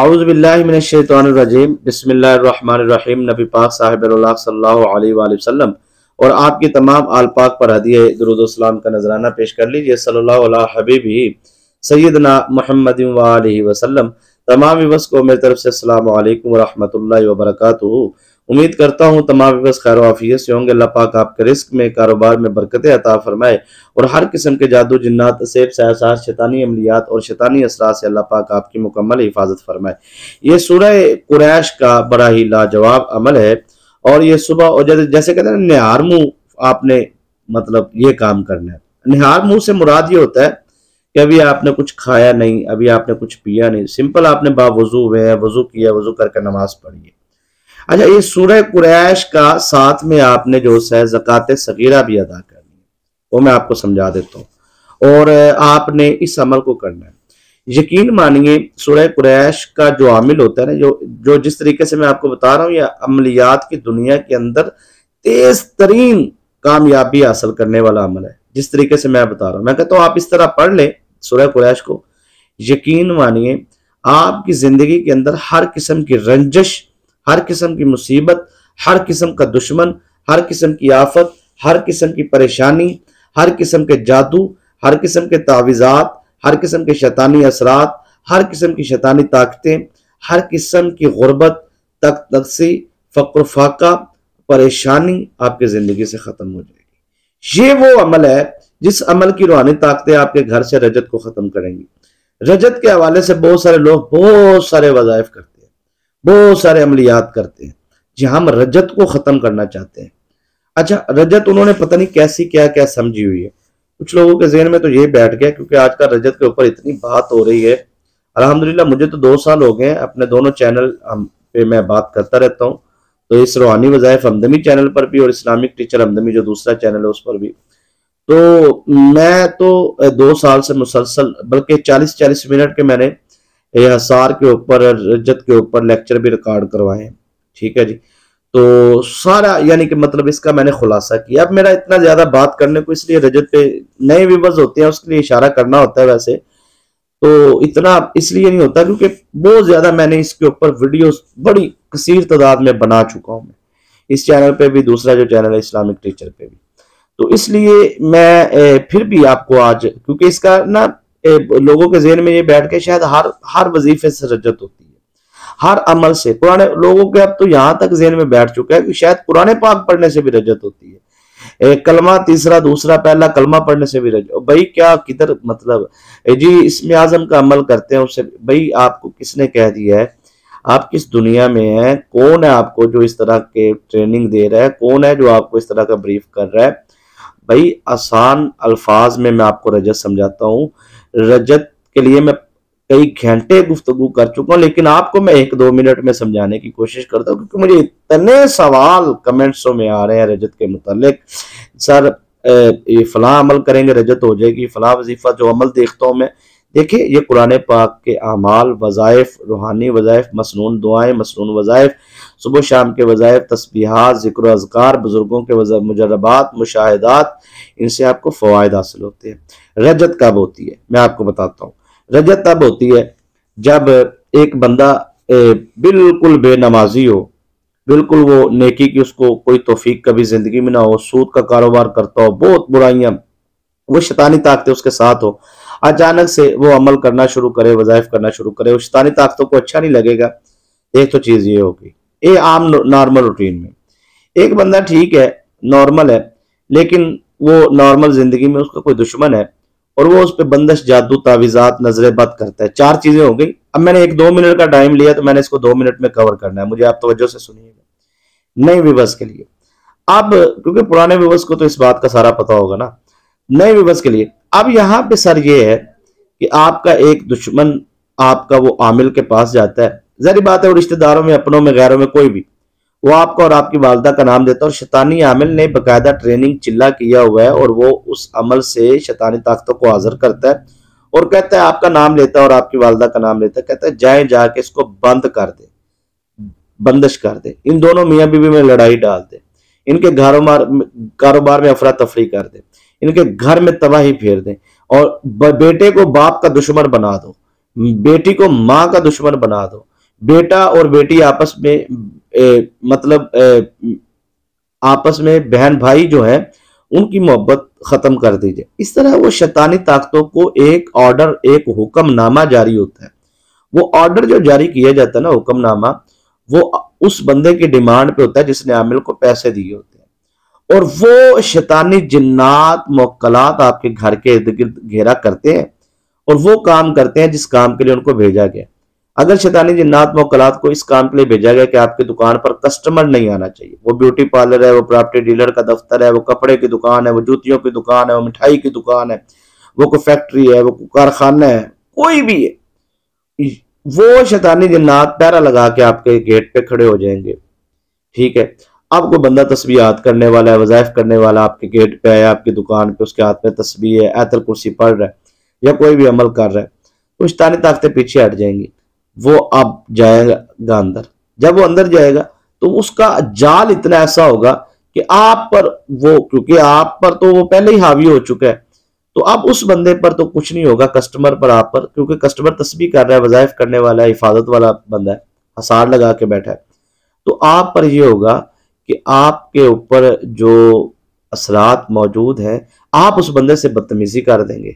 اعوذ باللہ من الشیطان الرجیم، بسم اللہ الرحمن الرحیم، نبی پاک صاحب اللہ صلی اللہ علیہ وآلہ وسلم، اور آپ کی تمام آل پاک پر ہدیہ درود و سلام کا نظرانہ پیش کر لیجیے، صلی اللہ علیہ حبیبی سیدنا محمد وآلہ وسلم، تمام ویورز کو میری طرف سے السلام علیکم ورحمۃ اللہ وبرکاتہ۔ امید کرتا ہوں تمام ویورز خیر و عافیت سے ہوں گے۔ اللہ پاک آپ کے رزق میں، کاروبار میں برکت عطا فرمائے اور ہر قسم کے جادو، جنات، سیب سیاسات شیطانی عملیات اور شیطانی اثرات سے اللہ پاک آپ کی مکمل حفاظت فرمائے۔ یہ سورہ قریش کا بڑا ہی لاجواب عمل ہے اور یہ صبح اور جیسے کہتے ہیں نہار منہ آپ نے مطلب یہ کام کرنا ہے۔ نہار منہ سے مراد یہ ہوتا ہے کہ ابھی آپ نے کچھ کھایا نہیں، ابھی آپ نے کچھ پیا نہیں۔ سمپل آپ نے با وضو ہوئے ہیں وضو کیا، وضو کر کے نماز پڑھی ہے۔ اچھا یہ سورہ قریش کا ساتھ میں آپ نے جو ہے زکوٰۃ صغیرہ بھی ادا کرنی ہے، وہ میں آپ کو سمجھا دیتا ہوں۔ اور آپ نے اس عمل کو کرنا ہے۔ یقین مانیے، سورہ قریش کا جو عامل ہوتا ہے نا، جو جو جس طریقے سے میں آپ کو بتا رہا ہوں، یہ عملیات کی دنیا کے اندر تیز ترین کامیابی حاصل کرنے والا عمل ہے۔ جس طریقے سے میں بتا رہا ہوں، میں کہتا ہوں آپ اس طرح پڑھ لیں سورہ قریش کو۔ یقین مانیے، آپ کی زندگی کے اندر ہر قسم کی رنجش ہر قسم کی مصیبت، ہر قسم کا دشمن، ہر قسم کی آفت، ہر قسم کی پریشانی، ہر قسم کے جادو، ہر قسم کے تعویزات ہر قسم کے شیطانی اثرات، ہر قسم کی شیطانی طاقتیں، ہر قسم کی غربت، تک تقسی، فقر فاقہ، پریشانی آپ کی زندگی سے ختم ہو جائے گی۔ یہ وہ عمل ہے جس عمل کی روحانی طاقتیں آپ کے گھر سے رجت کو ختم کریں گی۔ رجت کے حوالے سے بہت سارے لوگ بہت سارے وظائف کرتے ہیں۔ بہت سارے عملیات کرتے ہیں۔ جی ہاں، ہم رجت کو ختم کرنا چاہتے ہیں۔ اچھا رجت انہوں نے پتہ نہیں کیسی کیا کیا سمجھی ہوئی ہے۔ کچھ لوگوں کے ذہن میں تو یہ بیٹھ گیا، کیونکہ آج کل رجت کے اوپر اتنی بات ہو رہی ہے۔ الحمدللہ، مجھے تو دو سال ہو گئے ہیں۔ اپنے دونوں چینل پہ میں بات کرتا رہتا ہوں۔ تو اس روحانی وظائف ہمدمی چینل پر بھی اور اسلامک ٹیچر ہمدمی جو دوسرا چینل ہے اس پر بھی۔ تو میں تو دو سال سے مسلسل، بلکہ چالیس چالیس منٹ کے میں نے حسار کے اوپر رجت کے اوپر لیکچر بھی ریکارڈ کروائے ہیں ٹھیک ہے جی؟ تو سارا یعنی کہ مطلب اس کا میں نے خلاصہ کیا۔ اب میرا اتنا زیادہ بات کرنے کو اس لیے رجت پہ نئے ویورز ہوتے ہیں، اس کے لیے اشارہ کرنا ہوتا ہے ویسے۔ تو اتنا اس لیے نہیں ہوتا کیونکہ بہت زیادہ میں نے اس کے اوپر ویڈیوز بڑی کثیر تعداد میں بنا چکا ہوں میں۔ اس چینل پہ بھی، دوسرا جو چینل ہے اسلامک ٹیچر پہ بھی۔ تو اس لیے میں پھر بھی آپ کو آج، کیونکہ اس کا نا لوگوں کے ذہن میں یہ بیٹھ کے شاید ہر ہر وظیفے سے رجت ہوتی ہے، ہر عمل سے۔ پرانے لوگوں کے اب تو یہاں تک ذہن میں بیٹھ چکا ہے کہ شاید پرانے پاک پڑھنے سے بھی رجت ہوتی ہے۔ کلمہ تیسرا دوسرا پہلا کلمہ پڑھنے سے بھی رجت۔ بھائی کیا کدھر مطلب؟ جی اس میں اعظم کا عمل کرتے ہیں، اس سے بھائی آپ کو کس نے کہہ دیا ہے؟ آپ کس دنیا میں ہیں؟ کون ہے آپ کو جو اس طرح کے ٹریننگ دے رہا ہے؟ کون ہے جو آپ کو اس طرح کا بریف کر رہا ہے؟ بھائی آسان الفاظ میں میں آپ کو رجت سمجھاتا ہوں۔ رجت کے لیے میں کئی گھنٹے گفتگو کر چکا ہوں، لیکن آپ کو میں ایک دو منٹ میں سمجھانے کی کوشش کرتا ہوں، کیونکہ مجھے اتنے سوال کمنٹسوں میں آ رہے ہیں رجت کے متعلق۔ سر یہ فلاں عمل کریں گے، رجت ہو جائے گی، فلاں وظیفہ جو عمل دیکھتا ہوں میں۔ دیکھیں، یہ قرآن پاک کے اعمال، وظائف، روحانی وظائف مسنون دعائیں مسنون وظائف صبح شام کے وظائف تسبیحات، ذکر و اذکار، بزرگوں کے مجربات، مشاہدات، ان سے آپ کو فوائد حاصل ہوتے ہیں۔ رجت کب ہوتی ہے؟ میں آپ کو بتاتا ہوں۔ رجت تب ہوتی ہے جب ایک بندہ بالکل بے نمازی ہو، بالکل وہ نیکی کی اس کو کوئی توفیق کبھی زندگی میں نہ ہو، سود کا کاروبار کرتا ہو، بہت برائیاں، وہ شیطانی طاقتیں اس کے ساتھ ہو، اچانک سے وہ عمل کرنا شروع کرے، وظائف کرنا شروع کرے، وہ شیطانی طاقتوں کو اچھا نہیں لگے گا، ایک تو چیز یہ ہوگی یہ عام نارمل روٹین میں۔ ایک بندہ ٹھیک ہے نارمل ہے، لیکن وہ نارمل زندگی میں اس کا کوئی دشمن ہے اور وہ اس پہ بندش، جادو تعویزات نظر بد کرتا ہے۔ چار چیزیں ہو گئی اب میں نے ایک دو منٹ کا ٹائم لیا تو میں نے اس کو دو منٹ میں کور کرنا ہے۔ مجھے آپ توجہ سے سنیے گا۔ نئے ویورس کے لیے۔ اب کیونکہ پرانے ویورس کو تو اس بات کا سارا پتا ہوگا نا۔ نئے ویورس کے لیے۔ اب یہاں پہ سر یہ ہے کہ آپ کا ایک دشمن آپ کا وہ عامل کے پاس جاتا ہے۔ ذہری بات ہے وہ رشتہ داروں میں، اپنوں میں، غیروں میں کوئی بھی۔ وہ آپ کا اور آپ کی والدہ کا نام دیتا ہے اور شیطانی عامل نے باقاعدہ ٹریننگ چلا کیا ہوا ہے اور وہ اس عمل سے شیطانی طاقتوں کو حاضر کرتا ہے اور کہتا ہے آپ کا نام لیتا ہے اور آپ کی والدہ کا نام لیتا ہے، کہتا ہے جائیں، جا کے اس کو بند کر دے بندش کر دے ان دونوں میاں بیوی میں لڑائی ڈال دے ان کے کاروبار میں افراتفری کر دے ان کے گھر میں تباہی پھیر دیں۔ اور بیٹے کو باپ کا دشمن بنا دو۔ بیٹی کو ماں کا دشمن بنا دو۔ بیٹا اور بیٹی آپس میں مطلب آپس میں بہن بھائی جو ہے، ان کی محبت ختم کر دیجیے۔ اس طرح وہ شیطانی طاقتوں کو ایک آرڈر، ایک حکم نامہ جاری ہوتا ہے۔ وہ آرڈر جو جاری کیا جاتا ہے نا حکم نامہ وہ اس بندے کی ڈیمانڈ پہ ہوتا ہے جس نے عامل کو پیسے دیے ہوتے ہیں۔ اور وہ شیطانی جنات، موکلات آپ کے گھر کے ارد گرد گھیرا کرتے ہیں اور وہ کام کرتے ہیں جس کام کے لیے ان کو بھیجا گیا۔ اگر شیطانی جنات موکلات کو اس کام کے لیے بھیجا گیا کہ آپ کی دکان پر کسٹمر نہیں آنا چاہیے، وہ بیوٹی پارلر ہے، وہ پراپرٹی ڈیلر کا دفتر ہے، وہ کپڑے کی دکان ہے، وہ جوتیوں کی دکان ہے، وہ مٹھائی کی دکان ہے، وہ کوئی فیکٹری ہے، وہ کارخانہ ہے، کوئی بھی ہے، وہ شیطانی جنات پیرا لگا کے آپ کے گیٹ پہ کھڑے ہو جائیں گے۔ ٹھیک ہے، اب کوئی بندہ تصویرات کرنے والا ہے، وظائف کرنے والا آپ کے گیٹ پہ ہے آپ کی دکان پہ، اس کے ہاتھ میں تصویر ہے ایتر کرسی پڑھ رہا ہے یا کوئی بھی عمل کر رہا ہے، تو شیطانی طاقتیں پیچھے ہٹ جائیں گی۔ وہ اب جائے گا اندر۔ جب وہ اندر جائے گا تو اس کا جال اتنا ایسا ہوگا کہ آپ پر وہ، کیونکہ آپ پر تو وہ پہلے ہی حاوی ہو چکا ہے۔ تو اب اس بندے پر تو کچھ نہیں ہوگا، کسٹمر پر آپ پر، کیونکہ کسٹمر تسبیح کر رہا ہے، وظائف کرنے والا ہے، حفاظت والا بندہ ہے حسار لگا کے بیٹھا ہے۔ تو آپ پر یہ ہوگا کہ آپ کے اوپر جو اثرات موجود ہیں، آپ اس بندے سے بدتمیزی کر دیں گے۔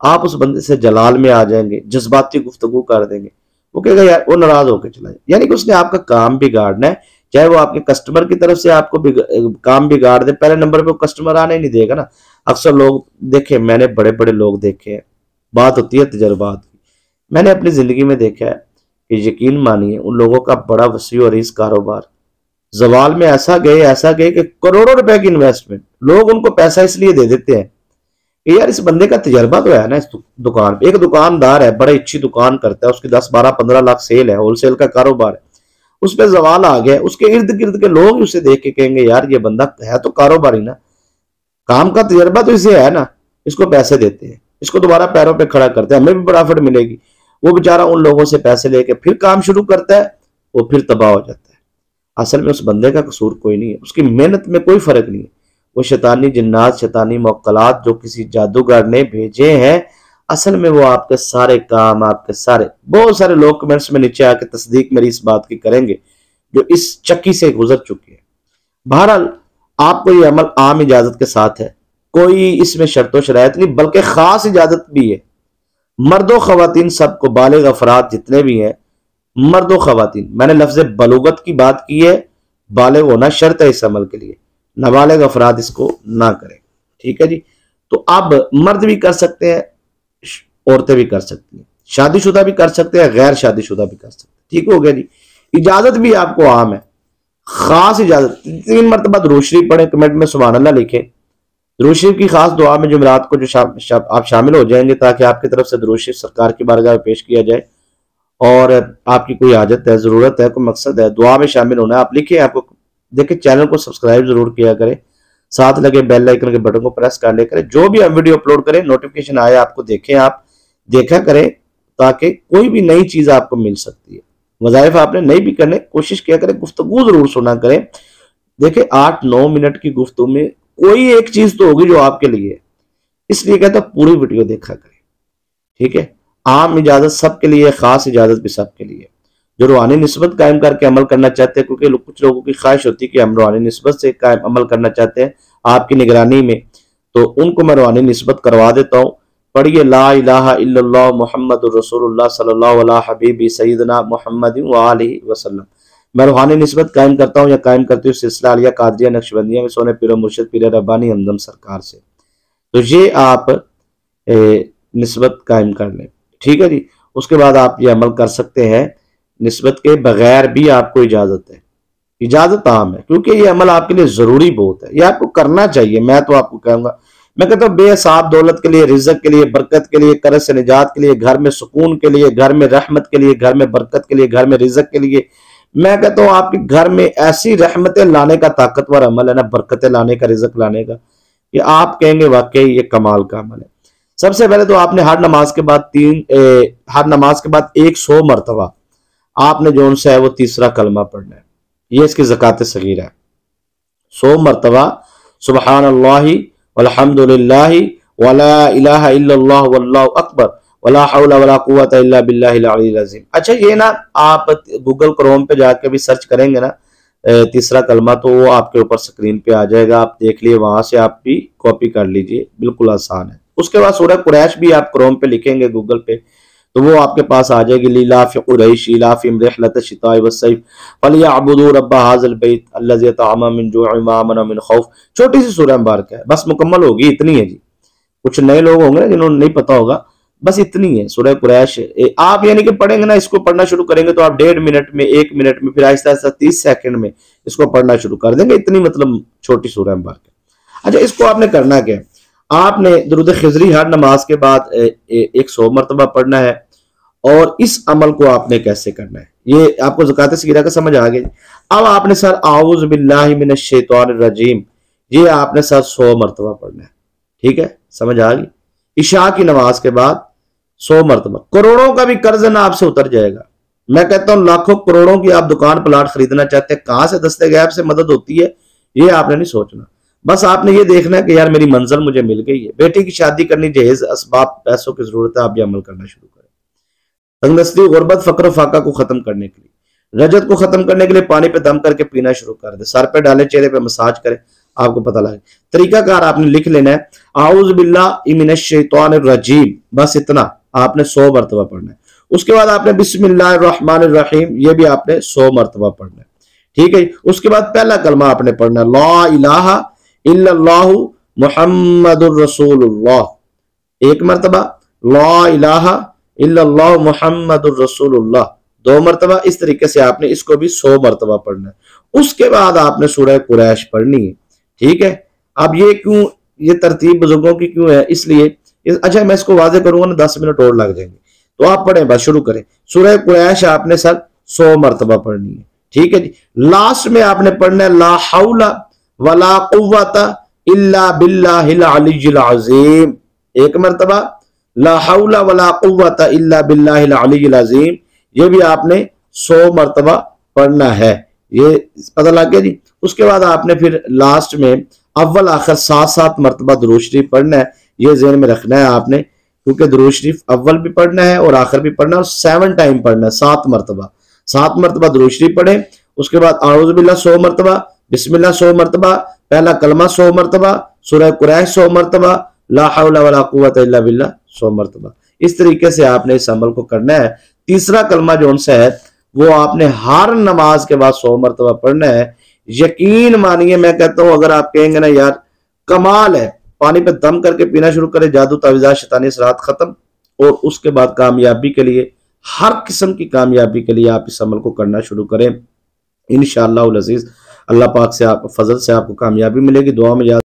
آپ اس بندے سے جلال میں آ جائیں گے، جذباتی گفتگو کر دیں گے۔ وہ کہے گا، یار، وہ ناراض ہو کے چلا جائے. یعنی کہ اس نے آپ کا کام بگاڑنا ہے، چاہے وہ آپ کے کسٹمر کی طرف سے آپ کو کام بگاڑ دے۔ پہلے نمبر پہ وہ کسٹمر آنے ہی نہیں دے گا نا۔ اکثر لوگ دیکھیں، میں نے بڑے بڑے لوگ دیکھے ہیں۔ بات ہوتی ہے تجربات کی۔ میں نے اپنی زندگی میں دیکھا ہے کہ یقین مانیے، ان لوگوں کا بڑا وسیع اور اس کاروبار۔ زوال میں ایسا گئے ایسا گئے کہ کروڑوں روپے کی انویسٹمنٹ لوگ ان کو پیسہ اس لیے دے دیتے ہیں کہ یار اس بندے کا تجربہ تو ہے نا اس دکان پہ۔ ایک دکاندار ہے بڑے اچھی دکان کرتا ہے، اس کی دس بارہ پندرہ لاکھ سیل ہے، ہول سیل کا کاروبار ہے۔ اس پہ زوال آ گیا، اس کے ارد گرد کے لوگ اسے دیکھ کے کہیں گے، یار یہ بندہ ہے تو کاروباری نا۔ کام کا تجربہ تو اسے ہے نا، اس کو پیسے دیتے ہیں۔ اس کو دوبارہ پیروں پہ کھڑا کرتے ہیں، ہمیں بھی پرافٹ ملے گی۔ وہ بےچارا ان لوگوں سے پیسے لے کے پھر کام شروع کرتا ہے، وہ پھر تباہ ہو جاتا ہے۔ اصل میں اس بندے کا قصور کوئی نہیں ہے، اس کی محنت میں کوئی فرق نہیں ہے۔ وہ شیطانی جنات، شیطانی موکلات جو کسی جادوگر نے بھیجے ہیں، اصل میں وہ آپ کے سارے کام، آپ کے سارے بہت سارے لوگ کمنٹس میں نیچے آ کے تصدیق میری اس بات کی کریں گے جو اس چکی سے گزر چکی ہے۔ بہرحال، آپ کو یہ عمل عام اجازت کے ساتھ ہے۔ کوئی اس میں شرط و شرائط نہیں، بلکہ خاص اجازت بھی ہے۔ مرد و خواتین سب کو بالغ افراد جتنے بھی ہیں، مرد و خواتین، میں نے لفظ بلوغت کی بات کی ہے، بالغ ہونا شرط ہے اس عمل کے لیے۔ نابالغ افراد اس کو نہ کریں۔ ٹھیک ہے جی؟ تو اب مرد بھی کر سکتے ہیں، عورتیں بھی کر سکتی ہیں۔ شادی شدہ بھی کر سکتے ہیں، غیر شادی شدہ بھی کر سکتے ہیں۔ ٹھیک ہو گیا جی؟ اجازت بھی آپ کو عام ہے۔ خاص اجازت، تین مرتبہ دروشری پڑھیں، کمنٹ میں سبحان اللہ لکھیں۔ دروشری کی خاص دعا میں جمعرات کو جو آپ شامل ہو جائیں گے تاکہ آپ کی طرف سے دروشری سرکار کی بارگاہ میں پیش کیا جائے۔ اور آپ کی کوئی حاجت ہے، ضرورت ہے، کوئی مقصد ہے، دعا میں شامل ہونا ہے، آپ لکھیں، آپ کو دیکھیں چینل کو سبسکرائب ضرور کیا کریں۔ ساتھ لگے بیل لائکن کے بٹن کو پریس کر لے کریں۔ جو بھی ہم ویڈیو اپلوڈ کریں نوٹیفیکیشن آئے، آپ کو دیکھیں، آپ دیکھا کریں تاکہ کوئی بھی نئی چیز آپ کو مل سکتی ہے۔ وظائف آپ نے نہیں بھی کرنے، کوشش کیا کریں، گفتگو ضرور سنا کریں۔ دیکھیں، آٹھ، نو منٹ کی گفتگو میں کوئی ایک چیز تو ہوگی جو آپ کے لیے۔ اس لیے کہتا پوری ویڈیو دیکھا کریں۔ ٹھیک ہے؟ عام اجازت سب کے لیے، خاص اجازت بھی سب کے لیے۔ جو روحانی نسبت قائم کر کے عمل کرنا چاہتے ہیں، کیونکہ کچھ لوگوں کی خواہش ہوتی ہے کہ ہم روحانی نسبت سے قائم عمل کرنا چاہتے ہیں آپ کی نگرانی میں۔ تو ان کو میں روحانی نسبت کروا دیتا ہوں۔ پڑھیے، لا الہ الا اللہ محمد رسول اللہ صلی اللہ علیہ حبیبی سیدنا محمد وسلم۔ میں روحانی نسبت قائم کرتا ہوں یا قائم کرتی ہوں سلسلہ علیہ قادریہ نقشبندیہ میں سونے پیر و مرشد پیر ربانی ہمدم سرکار سے۔ تو یہ آپ نسبت قائم کر لیں۔ ٹھیک ہے جی؟ اس کے بعد آپ یہ عمل کر سکتے ہیں۔ نسبت کے بغیر بھی آپ کو اجازت ہے۔ اجازت عام ہے، کیونکہ یہ عمل آپ کے لیے ضروری بہت ہے۔ یہ آپ کو کرنا چاہیے، میں تو آپ کو کہوں گا۔ میں کہتا ہوں، بے حساب دولت کے لیے، رزق کے لیے، برکت کے لیے، قرض سے نجات کے لیے، گھر میں سکون کے لیے، گھر میں رحمت کے لیے، گھر میں برکت کے لیے، گھر میں رزق کے لیے۔ میں کہتا ہوں، آپ کے گھر میں ایسی رحمتیں لانے کا طاقتور عمل ہے نا، برکتیں لانے کا، رزق لانے کا، کہ آپ کہیں گے، واقعی یہ کمال کا عمل ہے۔ سب سے پہلے تو آپ نے ہر نماز کے بعد تین ہر نماز کے بعد ایک سو مرتبہ آپ نے جو ان سے ہے وہ تیسرا کلمہ پڑھنا ہے۔ یہ اس کی زکات صغیر ہے۔ سو مرتبہ سبحان اللہ والحمد للہ ولا الہ الا اللہ واللہ اکبر ولا حول ولا قوت الا باللہ العلی العظیم۔ اچھا یہ نا آپ گوگل کروم پہ جا کے بھی سرچ کریں گے نا تیسرا کلمہ تو وہ آپ کے اوپر سکرین پہ آ جائے گا۔ آپ دیکھ لیے، وہاں سے آپ بھی کاپی کر لیجیے۔ بالکل آسان ہے۔ اس کے بعد سورہ قریش بھی آپ کروم پہ لکھیں گے گوگل پہ۔ تو وہ آپ کے پاس آ جائے گی لیلاف قریش ایلاف رحلت الشتاء والصیف، فلیعبدوا رب هذا البیت الذی طعم من جوع وآمن من خوف۔ چھوٹی سی سورہ مبارک ہے، بس مکمل ہوگی، اتنی ہے جی۔ کچھ نئے لوگ ہوں گے جنہوں نے نہیں پتا ہوگا، بس اتنی ہے، سورہ قریش آپ یعنی کہ پڑھیں گے نا، اس کو پڑھنا شروع کریں گے تو آپ ڈیڑھ منٹ میں، ایک منٹ میں، پھر آہستہ آہستہ تیس سیکنڈ میں اس کو پڑھنا شروع کر دیں گے۔ اتنی مطلب چھوٹی سورہ مبارک ہے۔ اچھا اس کو آپ نے کرنا کیا؟ آپ نے درود خزری ہر نماز کے بعد ایک سو مرتبہ پڑھنا ہے۔ اور اس عمل کو آپ نے کیسے کرنا ہے؟ یہ آپ کو زکاة سگیرہ کا سمجھ آگئے۔ اب آپ نے سر اعوذ باللہ من الشیطان الرجیم، یہ آپ نے سر سو مرتبہ پڑھنا ہے۔ ٹھیک ہے؟ سمجھ آگئی؟ عشاء کی نماز کے بعد سو مرتبہ۔ کروڑوں کا بھی قرض نہ آپ سے اتر جائے گا۔ میں کہتا ہوں لاکھوں کروڑوں کی آپ دکان پلاٹ خریدنا چاہتے ہیں، کہاں سے دستے غیب سے مدد ہوتی ہے؟ یہ آپ نے نہیں سوچنا۔ بس آپ نے یہ دیکھنا ہے کہ یار میری منزل مجھے مل گئی ہے۔ بیٹی کی شادی کرنی جہیز، اسباب، پیسوں کی ضرورت ہے، آپ یہ عمل کرنا شروع کریں تنگستی غربت، فقر و فاقہ کو ختم کرنے کے لیے۔ رجت کو ختم کرنے کے لیے پانی پہ دم کر کے پینا شروع کر دیں سر پہ ڈالیں، چہرے پہ مساج کریں، آپ کو پتہ لگے۔ طریقہ کار آپ نے لکھ لینا ہے۔ اعوذ باللہ من الشیطان الرجیم۔ بس اتنا۔ آپ نے سو مرتبہ پڑھنا ہے۔ اس کے بعد آپ نے بسم اللہ الرحمن الرحیم، یہ بھی آپ نے سو مرتبہ پڑھنا ہے۔ ٹھیک ہے؟ اس کے بعد پہلا کلمہ آپ نے پڑھنا ہے۔ لا الہ الا اللہ محمد الرسول اللہ۔ ایک مرتبہ۔ لا الہ الا اللہ محمد الرسول اللہ دو مرتبہ اس طریقے سے آپ نے اس کو بھی سو مرتبہ پڑھنا ہے۔ اس کے بعد آپ نے سورہ قریش پڑھنی ہے۔ ٹھیک ہے؟ اب یہ کیوں، یہ ترتیب بزرگوں کی کیوں ہے؟ اس لیے اچھا میں اس کو واضح کروں گا نا، دس منٹ اور لگ جائیں گے۔ تو آپ پڑھیں، بس شروع کریں۔ سورہ قریش آپ نے سر سو مرتبہ پڑھنی ہے۔ ٹھیک ہے جی؟ لاسٹ میں آپ نے پڑھنا ہے، لا حول ولا قوت الا باللہ العلی العظیم۔ ایک مرتبہ لا حول ولا قوت الا باللہ العلی العظیم۔ یہ بھی آپ نے سو مرتبہ پڑھنا ہے۔ یہ پتہ لگ گیا جی؟ اس کے بعد آپ نے پھر لاسٹ میں اول آخر سات سات مرتبہ درود شریف پڑھنا ہے۔ یہ ذہن میں رکھنا ہے آپ نے، کیونکہ درود شریف اول بھی پڑھنا ہے اور آخر بھی پڑھنا ہے اور سیون ٹائم پڑھنا ہے، سات مرتبہ۔ سات مرتبہ درود شریف پڑھیں، اس کے بعد اعوذ باللہ سو مرتبہ، بسم اللہ سو مرتبہ، پہلا کلمہ سو مرتبہ، سورہ قریش سو مرتبہ، لا حول ولا قوت الا باللہ۔ سو مرتبہ۔ اس طریقے سے آپ نے اس عمل کو کرنا ہے۔ تیسرا کلمہ جو ان سے ہے، وہ آپ نے ہر نماز کے بعد سو مرتبہ پڑھنا ہے۔ یقین مانیے، میں کہتا ہوں، اگر آپ کہیں گے نا، یار، کمال ہے، پانی پہ دم کر کے پینا شروع کرے، جادو، تعویذات، شیطانی اثرات ختم، اور اس کے بعد کامیابی کے لیے، ہر قسم کی کامیابی کے لیے آپ اس عمل کو کرنا شروع کریں۔ انشاءاللہ العزیز، اللہ پاک سے آپ، فضل سے آپ کو کامیابی ملے گی۔ دعا میں یاد